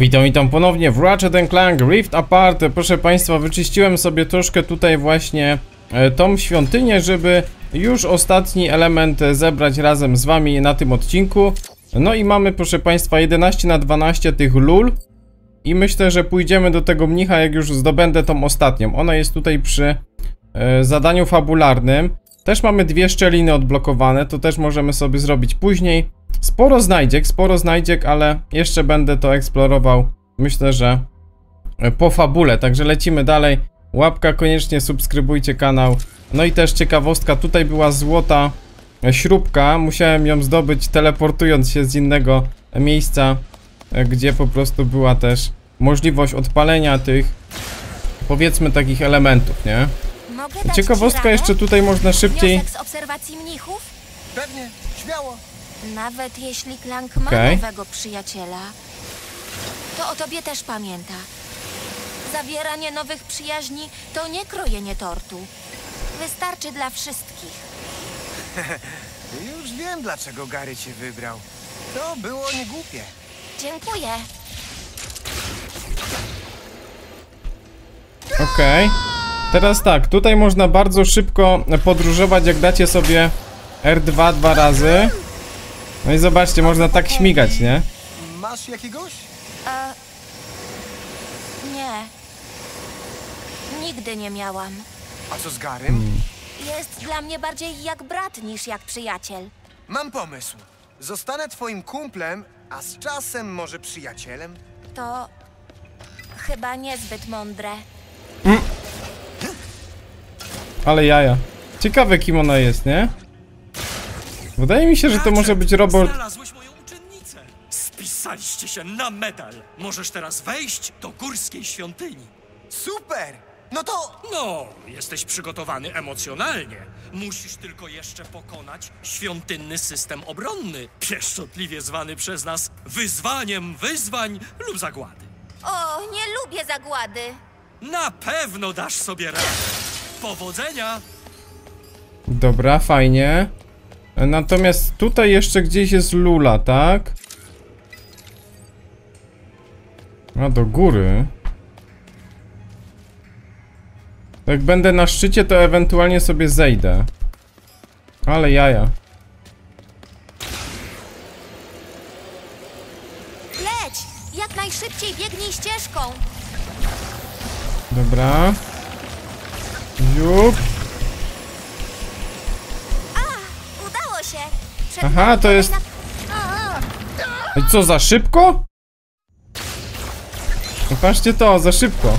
Witam, witam ponownie w Ratchet Clank Rift Apart. Proszę Państwa, wyczyściłem sobie troszkę tutaj właśnie e, tą świątynię, żeby już ostatni element e, zebrać razem z Wami na tym odcinku. No i mamy, proszę Państwa, 11 na 12 tych lul. I myślę, że pójdziemy do tego mnicha, jak już zdobędę tą ostatnią. Ona jest tutaj przy e, zadaniu fabularnym. Też mamy dwie szczeliny odblokowane, to też możemy sobie zrobić później. Sporo znajdziek, sporo znajdziek, ale jeszcze będę to eksplorował. Myślę, że e, po fabule, także lecimy dalej. Łapka, koniecznie subskrybujcie kanał. No i też ciekawostka, tutaj była złota e, śrubka. Musiałem ją zdobyć teleportując się z innego miejsca, e, gdzie po prostu była też możliwość odpalenia tych, powiedzmy, takich elementów, nie? Ciekawostka jeszcze tutaj można szybciej... Z obserwacji mnichów? Pewnie, śmiało. Nawet jeśli Klank ma nowego przyjaciela, to o tobie też pamięta. Zawieranie nowych przyjaźni to nie krojenie tortu. Wystarczy dla wszystkich. Już wiem, dlaczego Gary cię wybrał. To było niegłupie. Dziękuję. Okej. Teraz tak, tutaj można bardzo szybko podróżować, jak dacie sobie R2 dwa razy. No i zobaczcie, można tak śmigać, nie? Masz jakiegoś? E... Nie. Nigdy nie miałam. A co z Garym? Jest dla mnie bardziej jak brat niż jak przyjaciel. Mam pomysł. Zostanę twoim kumplem, a z czasem może przyjacielem? To chyba niezbyt mądre. Ale jaja. Ciekawe kim ona jest, nie? Wydaje mi się, że to może być robot... Znalazłeś moją uczennicę. Spisaliście się na medal. Możesz teraz wejść do górskiej świątyni. Super! No to... No, jesteś przygotowany emocjonalnie. Musisz tylko jeszcze pokonać świątynny system obronny, pieszczotliwie zwany przez nas wyzwaniem wyzwań lub zagłady. O, nie lubię zagłady. Na pewno dasz sobie radę. Powodzenia! Dobra, fajnie. Natomiast tutaj jeszcze gdzieś jest Lula, tak? A do góry. Jak będę na szczycie, to ewentualnie sobie zejdę. Ale jaja. Leć! Jak najszybciej biegnij ścieżką. Dobra. Ziup. Udało się. Przed Aha, to jest- I co, za szybko? No patrzcie to, za szybko.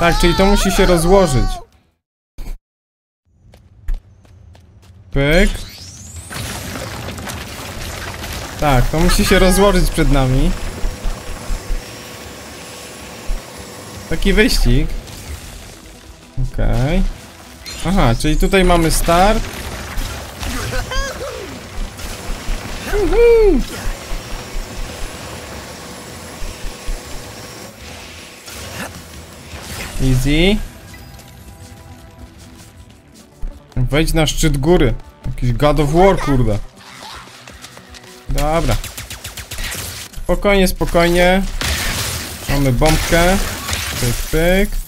Tak, czyli to musi się rozłożyć. Pyk. Tak, to musi się rozłożyć przed nami. Taki wyścig. Okej. Aha, czyli tutaj mamy start. Easy. Wejdź na szczyt góry. Jakiś God of War, kurde. Dobra. Spokojnie, spokojnie. Mamy bombkę. Pyk, pyk.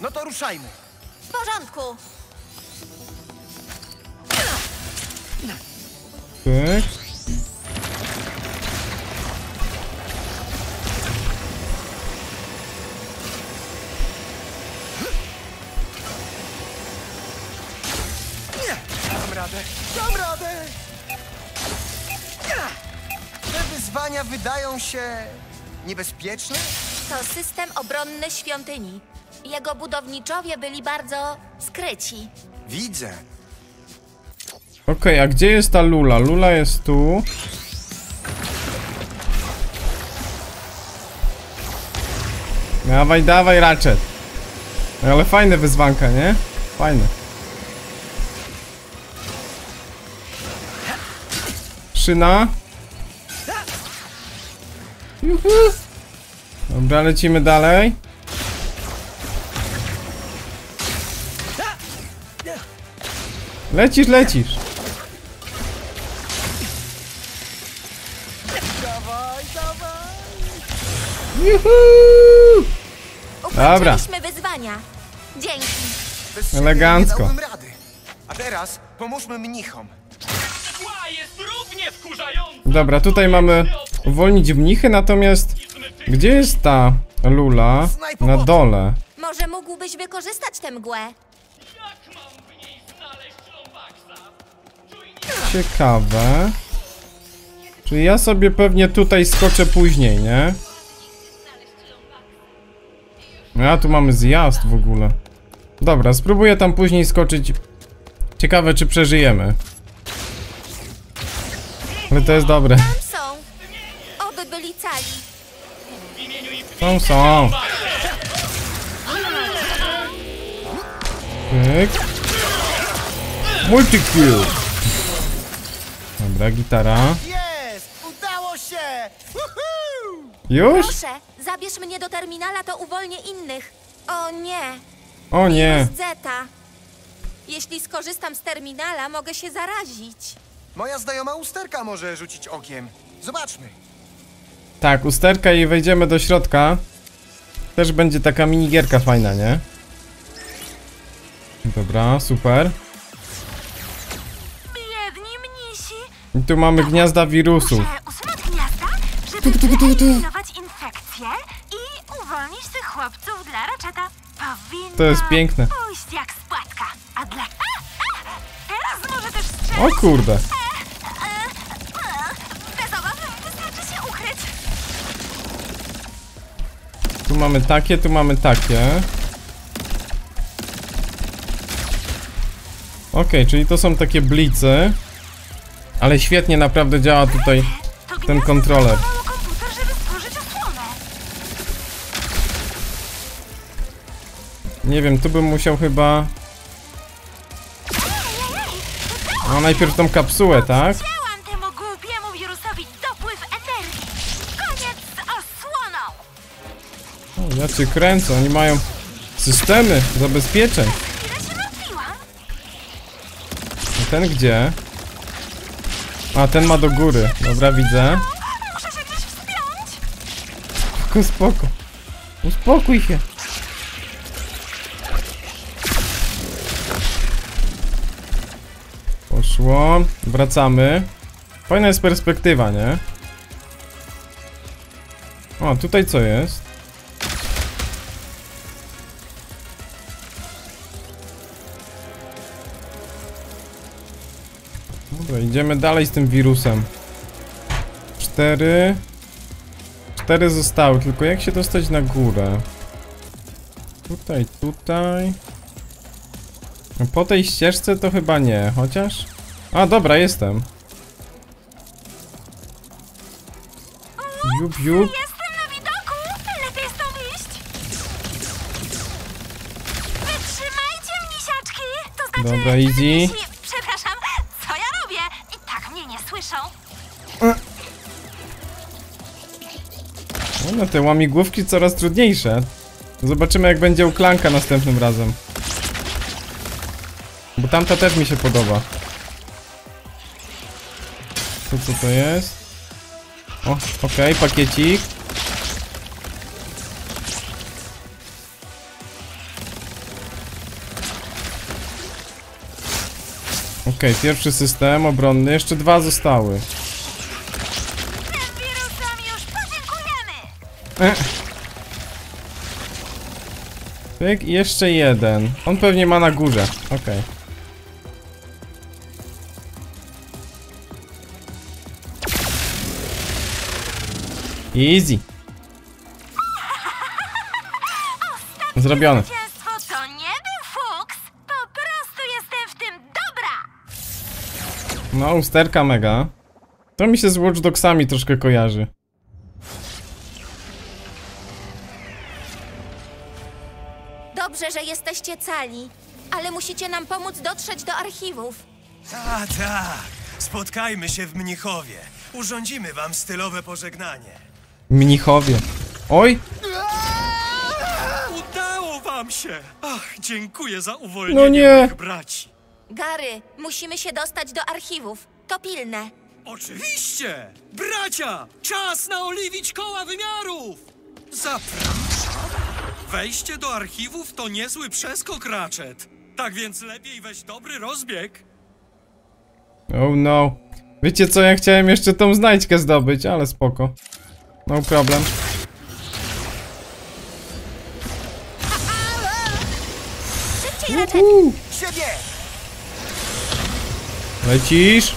No to ruszajmy. W porządku. Pyk. Dam radę, dam radę! Te wyzwania wydają się... niebezpieczne? To system obronny świątyni. Jego budowniczowie byli bardzo skryci. Widzę. Okej, a gdzie jest ta Lula? Lula jest tu. Dawaj, dawaj, Ratchet. Ale fajne wyzwanka, nie? Fajne. Szyna. Juhu. Dobra, lecimy dalej. Lecisz, lecisz. Dawaj, dawaj! Juhu! Ukończyliśmy wyzwania. Dzięki. Bez Elegancko. Nie dałbym rady. A teraz pomóżmy mnichom. Mgła jest równie wkurzająca! Dobra, tutaj mamy uwolnić mnichy, natomiast gdzie jest ta lula? Na dole. Może mógłbyś wykorzystać tę mgłę? Ciekawe. Czyli ja sobie pewnie tutaj skoczę później, nie? No a tu mamy zjazd w ogóle. Dobra, spróbuję tam później skoczyć. Ciekawe, czy przeżyjemy. Ale to jest dobre. Tam są. Oby byli cali. Są, są. Pyk. Multikill. Dobra, gitara. Jest! Udało się! Woohoo! Już? Proszę, zabierz mnie do terminala, to uwolnię innych. O nie, O nie. Zeta. Jeśli skorzystam z terminala, mogę się zarazić. Moja znajoma usterka może rzucić okiem. Zobaczmy. Tak, usterka i wejdziemy do środka. Też będzie taka minigierka fajna, nie? Dobra, super. I tu mamy gniazda wirusów. Muszę usunąć gniazda, żeby wyeliminować infekcję i uwolnić tych chłopców dla Ratcheta. Powinno To jest piękne. pójść jak z płatka. A dla... A, a! Teraz może też strzelić. O kurde. Bez obaw wystarczy się ukryć. Tu mamy takie, tu mamy takie. Okej, czyli to są takie blicy. Ale świetnie naprawdę działa tutaj ten kontroler. Nie wiem, tu bym musiał chyba... No najpierw tą kapsułę, tak? O, ja cię kręcę, oni mają systemy zabezpieczeń. A ten gdzie? A, ten ma do góry. Dobra, widzę. Spoko, spoko. Uspokój się. Poszło. Wracamy. Fajna jest perspektywa, nie? O, tutaj co jest? Dobra, idziemy dalej z tym wirusem. Cztery. Cztery zostały, tylko jak się dostać na górę? Tutaj, tutaj. No Po tej ścieżce to chyba nie, chociaż... A, dobra, jestem. Jup, jup. Jestem na widoku. Lepiej stąd iść. Wytrzymajcie, mnisiaczki. To znaczy... Dobra, easy. Słyszą. No, te łamigłówki coraz trudniejsze. Zobaczymy jak będzie u Klanka następnym razem. Bo tamta też mi się podoba. To co to jest? O, okej, pakiecik. Okej, pierwszy system obronny, jeszcze dwa zostały. Pyk, i jeszcze jeden. On pewnie ma na górze. Okej. Easy. Zrobione. No, usterka mega. To mi się z Watch Dogsami troszkę kojarzy. Dobrze, że jesteście cali, ale musicie nam pomóc dotrzeć do archiwów. A tak, spotkajmy się w Mnichowie. Urządzimy wam stylowe pożegnanie. Mnichowie. Oj! Udało wam się! Ach, dziękuję za uwolnienie No nie. moich braci. Gary, musimy się dostać do archiwów. To pilne. Oczywiście! Bracia! Czas naoliwić koła wymiarów! Zapraszam. Wejście do archiwów to niezły przeskok, Ratchet. Tak więc lepiej weź dobry rozbieg. Oh no. Wiecie co, ja chciałem jeszcze tą znajdźkę zdobyć, ale spoko. No problem. Szybciej, Ratchet! Siebie! Lecisz?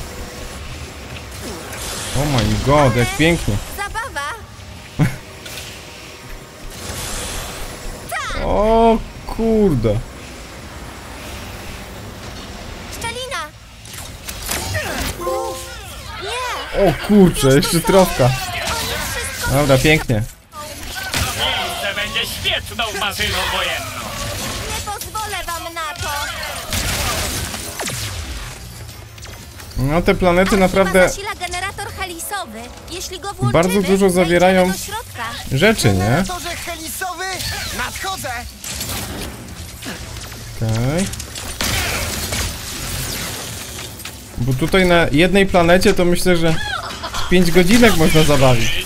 Oh my god, jak pięknie. Zabawa! O kurde. Szczelina! Nie! O kurczę, jeszcze trofka. Dobra, pięknie. Miejsce będzie świetną masyną wojenną. No te planety naprawdę zasila generator helisowy. Jeśli go włączymy, Bardzo dużo zawierają- rzeczy, nie? Generatorze helisowy! Nadchodzę! Okej. Bo tutaj na jednej planecie to myślę, że 5 godzinek można zabawić.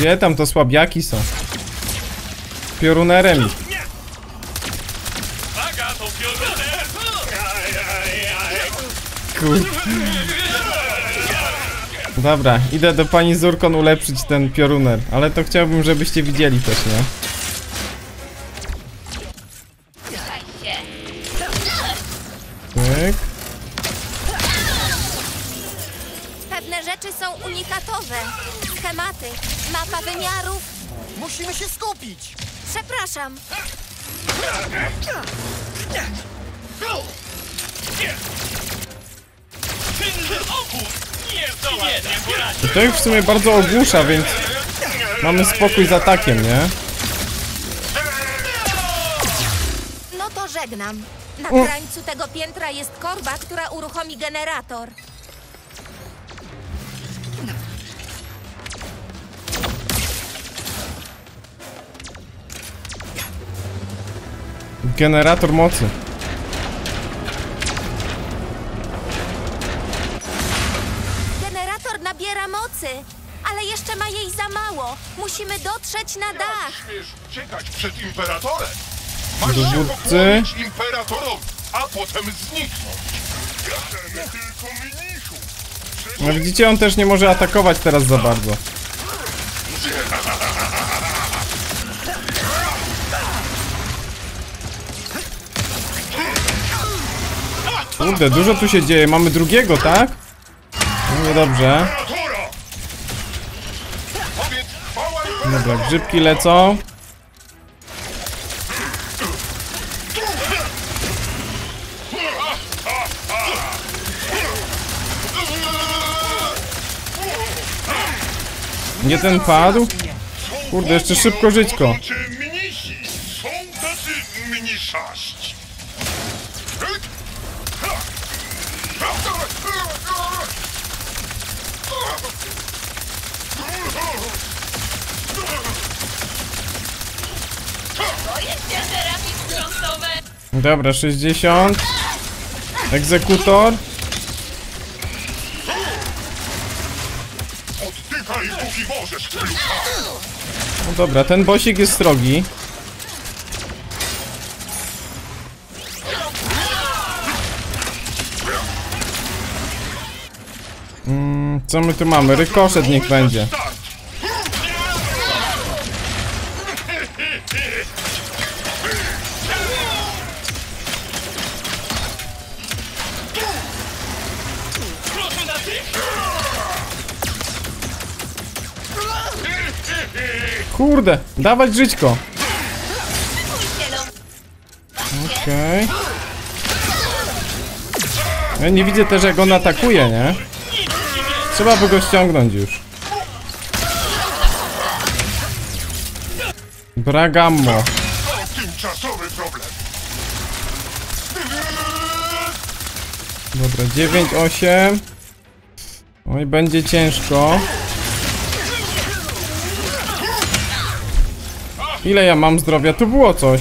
Gdzie tam to słabiaki są? Piorunerem ich. Kur... Dobra, idę do pani Zurkon ulepszyć ten pioruner, ale to chciałbym, żebyście widzieli też, nie? Przepraszam. I to ich w sumie bardzo ogłusza, więc mamy spokój z atakiem, nie? No to żegnam. Na krańcu tego piętra jest korba, która uruchomi generator. Generator mocy. Generator nabiera mocy, ale jeszcze ma jej za mało. Musimy dotrzeć na dach. Śmiesz uciekać przed imperatorem? Masz się Dowódcy. pokłonić imperatorowi, a potem zniknąć. Chcemy tylko mniszu. No widzicie, on też nie może atakować teraz za bardzo. Kurde, dużo tu się dzieje. Mamy drugiego, tak? No imperatora! Dobra, grzybki lecą. Nie ten padł? Kurde, jeszcze szybko żyćko. Dobra, 60. Egzekutor. Oddychaj, póki możesz, tylko. No dobra, ten bosik jest srogi. Mm, co my tu mamy? Rykoszet niech będzie. Kurde, dawać żyćko. Okej. Ja nie widzę też jak on atakuje, nie? Trzeba by go ściągnąć już. Bragammo. Dobra, 9, 8. Oj, będzie ciężko. Ile ja mam zdrowia? Tu było coś.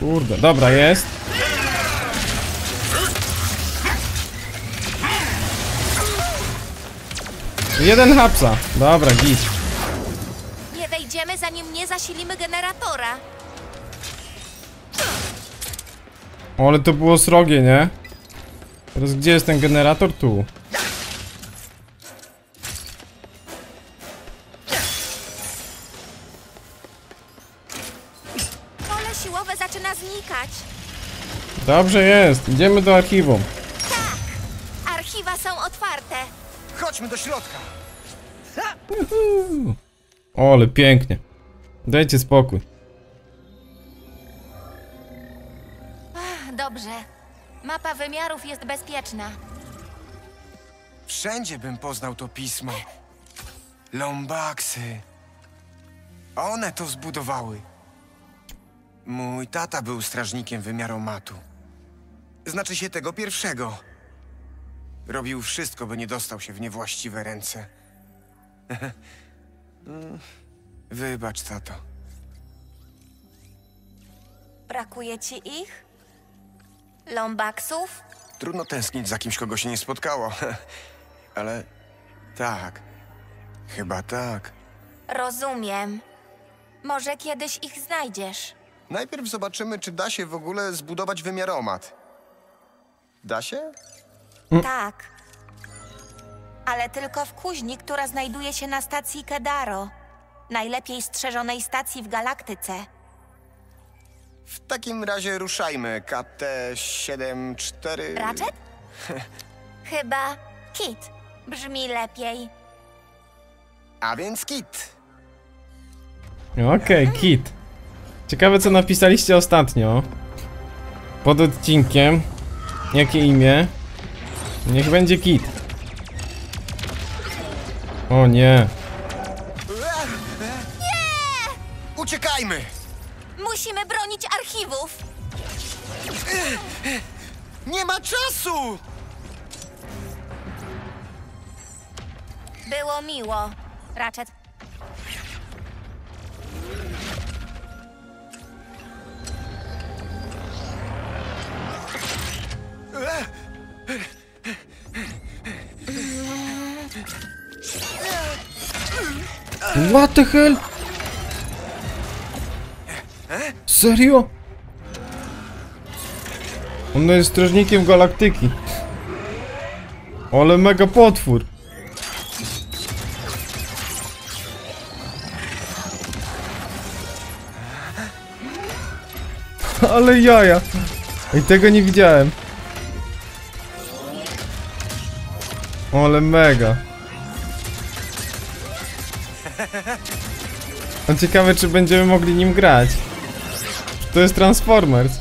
Kurde, dobra, jest. Jeden hapsa. Dobra, git. Nie wejdziemy, zanim nie zasilimy generatora. O, ale to było srogie, nie? Teraz gdzie jest ten generator? Tu. Dobrze jest. Idziemy do archiwum. Archiwa są otwarte. Chodźmy do środka. O, ale pięknie. Dajcie spokój. Dobrze. Mapa wymiarów jest bezpieczna. Wszędzie bym poznał to pismo. Lombaksy. One to zbudowały. Mój tata był strażnikiem wymiaromatu. Znaczy się tego pierwszego. Robił wszystko, by nie dostał się w niewłaściwe ręce. Wybacz, tato. Brakuje ci ich? Lombaksów? Trudno tęsknić za kimś, kogo się nie spotkało. Ale tak. Chyba tak. Rozumiem. Może kiedyś ich znajdziesz. Najpierw zobaczymy, czy da się w ogóle zbudować wymiaromat. Da się? Tak. Ale tylko w kuźni, która znajduje się na stacji Kedaro. Najlepiej strzeżonej stacji w galaktyce. W takim razie ruszajmy. KT-74... Ratchet? Chyba Kit. Brzmi lepiej. A więc kit. Okej, kit. Ciekawe co napisaliście ostatnio. Pod odcinkiem. Jakie imię? Niech będzie kit. O nie. Uciekajmy! Musimy bronić archiwów. Nie ma czasu! Było miło. Ratchet. What the hell? Serio? On jest strażnikiem galaktyki. Ale mega potwór. Ale jaja. I tego nie widziałem. Ale mega. A ciekawe, czy będziemy mogli nim grać. To jest Transformers.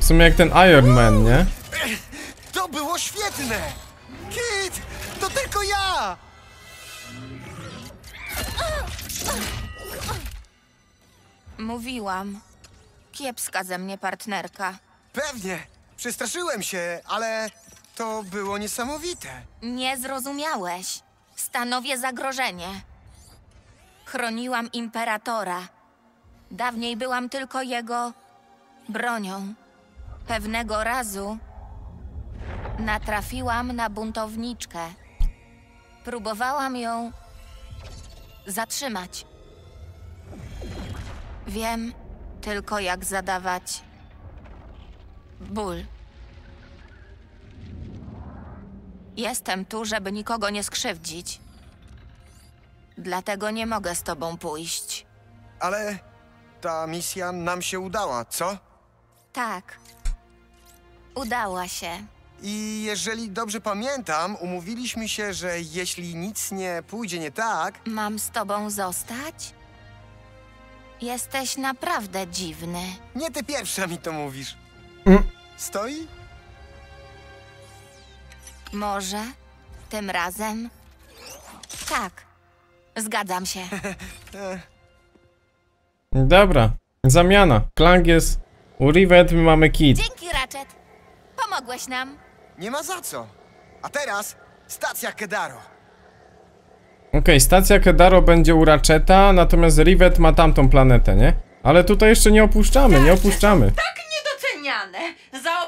W sumie jak ten Iron Man, nie? To było świetne! Kit! To tylko ja! Mówiłam. Kiepska ze mnie partnerka. Pewnie. Przestraszyłem się, ale to było niesamowite. Nie zrozumiałeś. Stanowię zagrożenie. Chroniłam imperatora. Dawniej byłam tylko jego bronią. Pewnego razu natrafiłam na buntowniczkę. Próbowałam ją zatrzymać. Wiem tylko, jak zadawać ból. Jestem tu, żeby nikogo nie skrzywdzić. Dlatego nie mogę z tobą pójść. Ale ta misja nam się udała, co? Tak. Udała się. I jeżeli dobrze pamiętam, umówiliśmy się, że jeśli nic nie pójdzie nie tak, Mam z tobą zostać? Jesteś naprawdę dziwny. nie ty pierwsza mi to mówisz. Mm. Stoi? Może tym razem? Tak. Zgadzam się. Dobra, zamiana. Klang jest u Rivet, my mamy Kit. Dzięki, Ratchet. Pomogłeś nam. Nie ma za co. A teraz stacja Kedaro. Okej, stacja Kedaro będzie u Ratcheta, natomiast Rivet ma tamtą planetę, nie? Ale tutaj jeszcze nie opuszczamy, nie opuszczamy. Tak niedoceniane.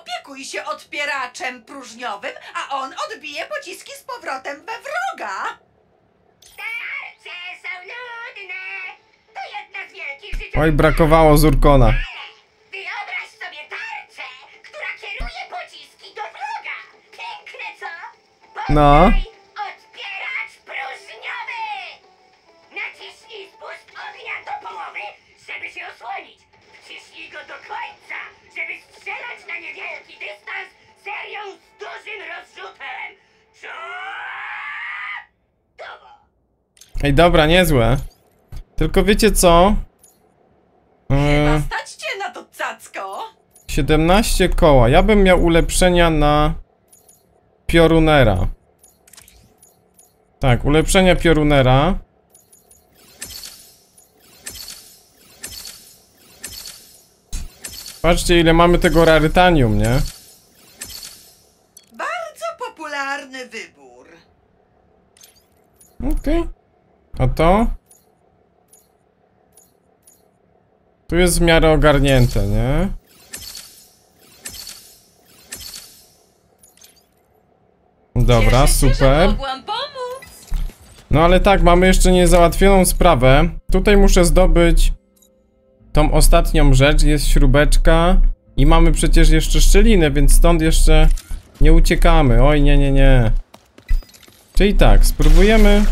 Zaopiekuj się odpieraczem próżniowym, a on odbije pociski z powrotem we wroga. Tarcze są nudne. To jedna z wielkich życzeń. Oj, brakowało Zurkona. Wyobraź sobie tarczę, która kieruje pociski do wroga. Piękne, co? No. Poznaj Ej, dobra, niezłe. Tylko wiecie co? Yy, Stać cię na to cacko. 17 koła. Ja bym miał ulepszenia na Piorunera. Tak, ulepszenia Piorunera. Patrzcie ile mamy tego rarytanium, nie? Bardzo popularny wybór. Okej. A to? Tu jest w miarę ogarnięte, nie? Dobra, super. No ale tak, mamy jeszcze niezałatwioną sprawę. Tutaj muszę zdobyć tą ostatnią rzecz. Jest śrubeczka i mamy przecież jeszcze szczelinę, więc stąd jeszcze nie uciekamy. Oj, nie, nie, nie. Czyli tak, spróbujemy...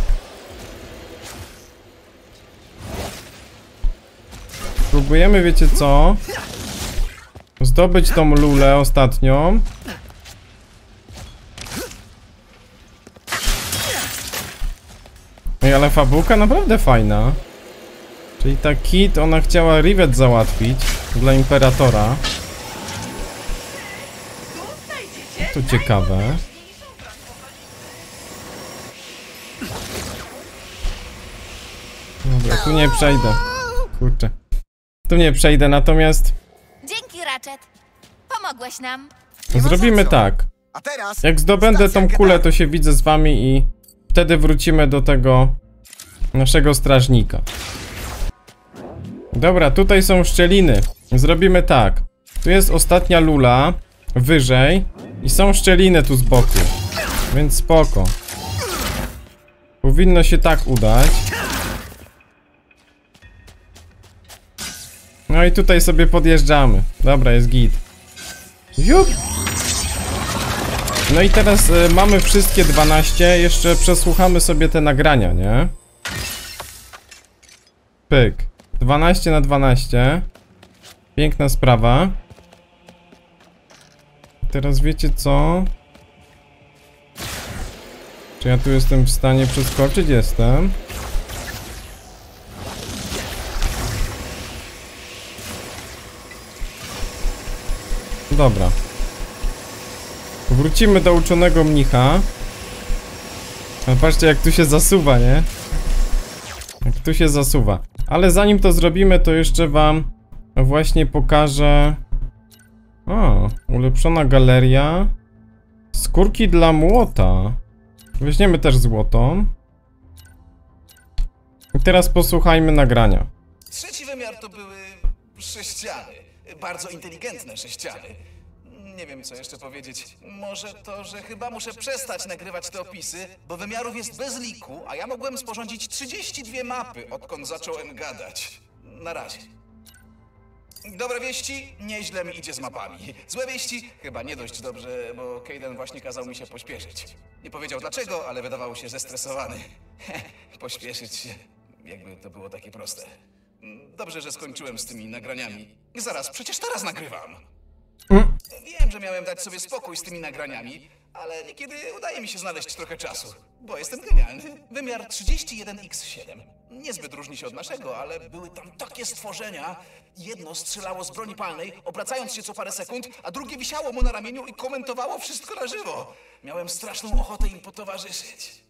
Spróbujemy, wiecie co? Zdobyć tą lulę ostatnią. Ej, ale fabułka naprawdę fajna. Czyli ta Kit, ona chciała Rivet załatwić dla Imperatora. To ciekawe. Dobra, tu nie przejdę. Kurczę. Tu nie przejdę, natomiast Dzięki, Ratchet. Pomogłeś nam. zrobimy tak. A teraz... Jak zdobędę tą kulę, to się widzę z wami i wtedy wrócimy do tego naszego strażnika. Dobra, tutaj są szczeliny. Zrobimy tak. Tu jest ostatnia lula, wyżej i są szczeliny tu z boku. Więc spoko. Powinno się tak udać. No i tutaj sobie podjeżdżamy. Dobra, jest git. Jup! No i teraz y, mamy wszystkie 12, jeszcze przesłuchamy sobie te nagrania, nie? Pyk. 12 na 12. Piękna sprawa. Teraz wiecie co? Czy ja tu jestem w stanie przeskoczyć? Jestem. Dobra. Wrócimy do uczonego mnicha. Ale patrzcie jak tu się zasuwa, nie? Jak tu się zasuwa. Ale zanim to zrobimy, to jeszcze wam właśnie pokażę... O, ulepszona galeria. Skórki dla młota. Weźmiemy też złotą. I teraz posłuchajmy nagrania. Trzeci wymiar to były sześciany. Bardzo inteligentne sześciany. Nie wiem, co jeszcze powiedzieć. Może to, że chyba muszę przestać nagrywać te opisy, bo wymiarów jest bez liku, a ja mogłem sporządzić 32 mapy, odkąd zacząłem gadać. Na razie. Dobre wieści, nieźle mi idzie z mapami. Złe wieści, chyba nie dość dobrze, bo Kaden właśnie kazał mi się pośpieszyć. Nie powiedział dlaczego, ale wydawał się zestresowany. Pośpieszyć się, jakby to było takie proste. Dobrze, że skończyłem z tymi nagraniami. Zaraz, przecież teraz nagrywam. Wiem, że miałem dać sobie spokój z tymi nagraniami, ale niekiedy udaje mi się znaleźć trochę czasu, bo jestem genialny. Wymiar 31x7. Niezbyt różni się od naszego, ale były tam takie stworzenia. Jedno strzelało z broni palnej, obracając się co parę sekund, a drugie wisiało mu na ramieniu i komentowało wszystko na żywo. Miałem straszną ochotę im potowarzyszyć.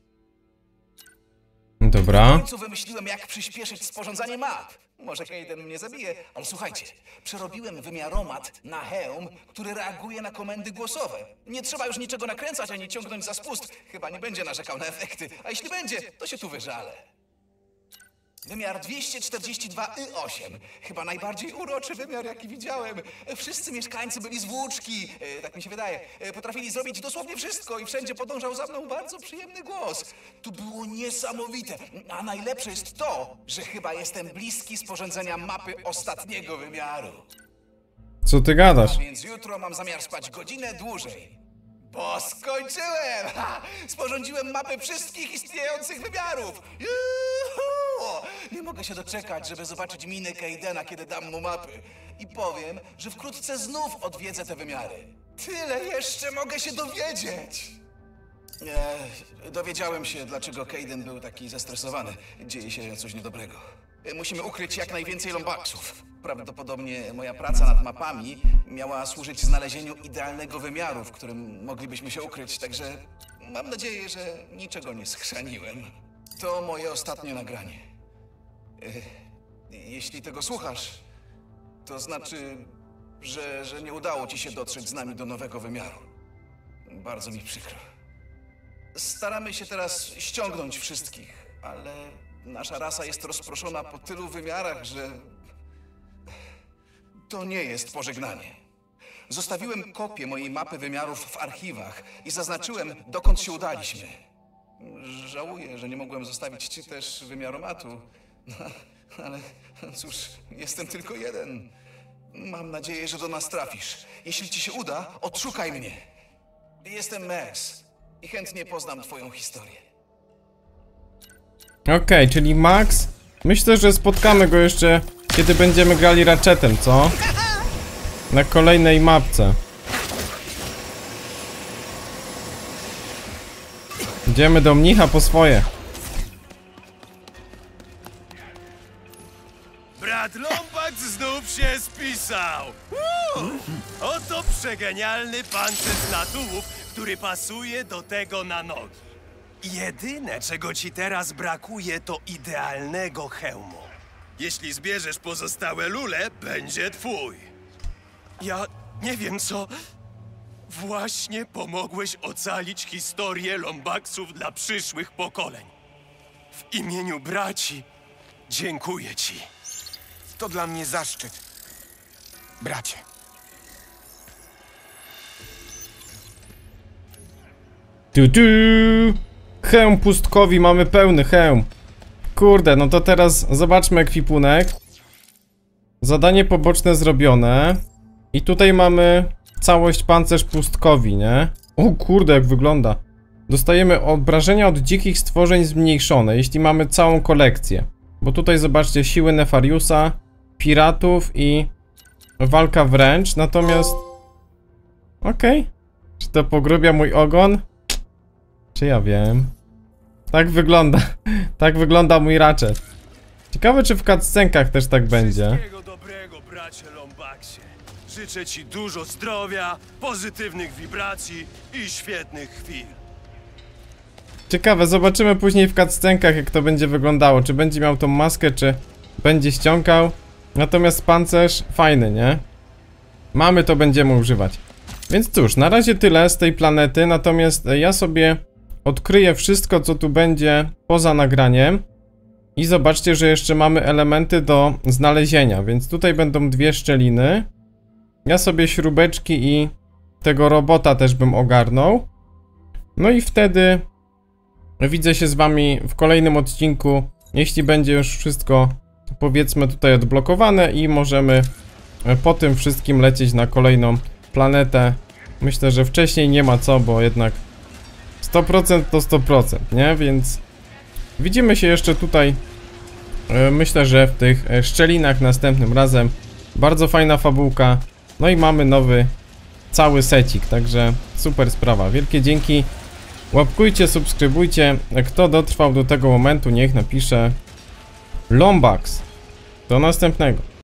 Dobra. W końcu wymyśliłem, jak przyspieszyć sporządzanie map. Może Kaden mnie zabije, ale słuchajcie, przerobiłem wymiaromat na hełm, który reaguje na komendy głosowe. Nie trzeba już niczego nakręcać ani ciągnąć za spust. Chyba nie będzie narzekał na efekty, a jeśli będzie, to się tu wyżalę. Wymiar 242Y8. Chyba najbardziej uroczy wymiar, jaki widziałem. Wszyscy mieszkańcy byli z włóczki, e, tak mi się wydaje. E, Potrafili zrobić dosłownie wszystko i wszędzie podążał za mną bardzo przyjemny głos. Tu było niesamowite. A najlepsze jest to, że chyba jestem bliski sporządzenia mapy ostatniego wymiaru. Co ty gadasz? A więc jutro mam zamiar spać godzinę dłużej. Bo skończyłem! Ha! Sporządziłem mapę wszystkich istniejących wymiarów! Juhu! Nie mogę się doczekać, żeby zobaczyć minę Kaidena, kiedy dam mu mapy. I powiem, że wkrótce znów odwiedzę te wymiary. Tyle jeszcze mogę się dowiedzieć! E, dowiedziałem się, dlaczego Kaiden był taki zestresowany. Dzieje się coś niedobrego. Musimy ukryć jak najwięcej lombaksów. Prawdopodobnie moja praca nad mapami miała służyć znalezieniu idealnego wymiaru, w którym moglibyśmy się ukryć, także mam nadzieję, że niczego nie schrzaniłem. To moje ostatnie nagranie. E, Jeśli tego słuchasz, to znaczy, że, że nie udało ci się dotrzeć z nami do nowego wymiaru. Bardzo mi przykro. Staramy się teraz ściągnąć wszystkich, ale nasza rasa jest rozproszona po tylu wymiarach, że to nie jest pożegnanie. Zostawiłem kopię mojej mapy wymiarów w archiwach i zaznaczyłem, dokąd się udaliśmy. Żałuję, że nie mogłem zostawić ci też wymiaromatu, ale cóż, jestem tylko jeden. Mam nadzieję, że do nas trafisz. Jeśli ci się uda, odszukaj mnie. Jestem Max i chętnie poznam twoją historię. Okej, czyli Max. Myślę, że spotkamy go jeszcze, kiedy będziemy grali Ratchetem, co? Na kolejnej mapce. Idziemy do mnicha po swoje. Uuu! Oto przegenialny pancerz na tułów, który pasuje do tego na nogi. Jedyne, czego ci teraz brakuje, to idealnego hełmu. Jeśli zbierzesz pozostałe lule, będzie twój. Ja nie wiem co... Właśnie pomogłeś ocalić historię Lombaxów dla przyszłych pokoleń. W imieniu braci dziękuję ci. To dla mnie zaszczyt. Bracie. Tu, tu. Hełm pustkowi, mamy pełny hełm. Kurde, no to teraz zobaczmy ekwipunek. Zadanie poboczne zrobione. I tutaj mamy całość pancerz pustkowi, nie? O kurde, jak wygląda. Dostajemy obrażenia od dzikich stworzeń zmniejszone, jeśli mamy całą kolekcję. Bo tutaj zobaczcie, siły Nefariusa, piratów i walka wręcz, natomiast... Okej. Czy to pogrubia mój ogon? Czy ja wiem? Tak wygląda. tak wygląda mój Ratchet. Ciekawe, czy w cutscenkach też tak będzie. Dobrego, bracie. Życzę ci dużo zdrowia, pozytywnych wibracji i świetnych chwil. Ciekawe, zobaczymy później w cutscenkach, jak to będzie wyglądało. Czy będzie miał tą maskę, czy będzie ściągał. Natomiast pancerz fajny, nie? Mamy, to będziemy używać. Więc cóż, na razie tyle z tej planety, natomiast ja sobie odkryję wszystko, co tu będzie poza nagraniem. I zobaczcie, że jeszcze mamy elementy do znalezienia, więc tutaj będą dwie szczeliny. Ja sobie śrubeczki i tego robota też bym ogarnął. No i wtedy widzę się z wami w kolejnym odcinku, jeśli będzie już wszystko powiedzmy tutaj odblokowane i możemy e, po tym wszystkim lecieć na kolejną planetę. Myślę, że wcześniej nie ma co, bo jednak 100% to 100%, nie? Więc widzimy się jeszcze tutaj. e, Myślę, że w tych e, szczelinach następnym razem. Bardzo fajna fabułka. No i mamy nowy cały secik, także super sprawa. Wielkie dzięki. Łapkujcie, subskrybujcie. Kto dotrwał do tego momentu, niech napisze Lombax. Do następnego.